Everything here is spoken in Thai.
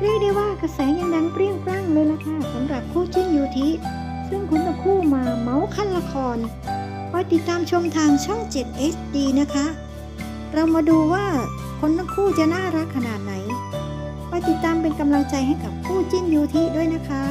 เรียกได้ว่างเลยล่ะค่ะสำหรับคู่จิ้นยูทิซึ่งคุณทั้งคู่มาเมาส์ขั้นละครคอยติดตามชมทางช่อง 7 HD นะคะ เรามาดูว่าคนทั้งคู่จะน่ารักขนาดไหนไปติดตามเป็นกำลังใจให้กับคู่จิ้นยูทิด้วยนะคะ